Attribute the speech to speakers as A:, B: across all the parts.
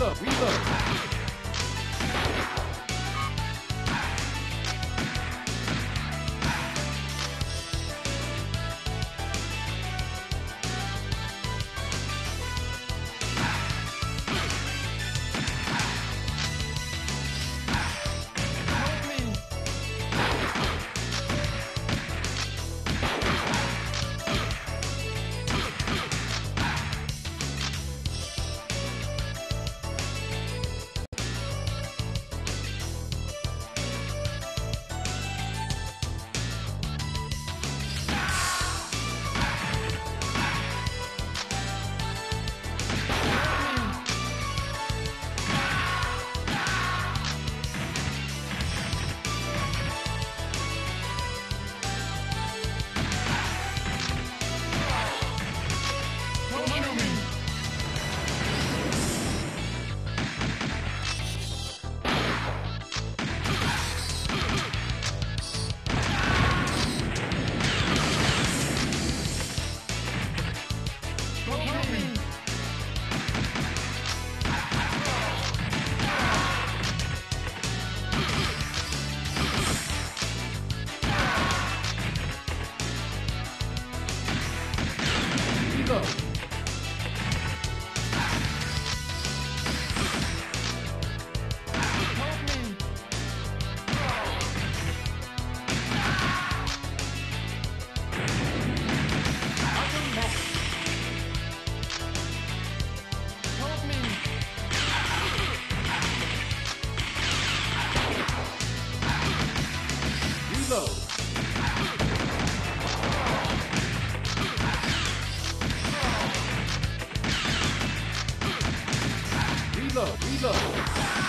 A: reload, love. Viva!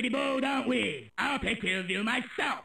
A: pretty bold, do not we? I'll play Quillville myself.